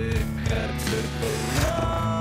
so